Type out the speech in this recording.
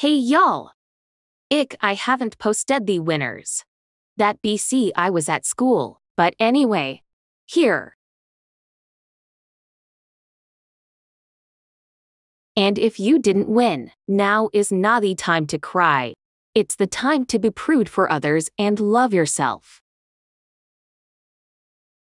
Hey y'all! Ick, I haven't posted the winners. That BC I was at school, but anyway. Here. And if you didn't win, now is not the time to cry. It's the time to be prude for others and love yourself.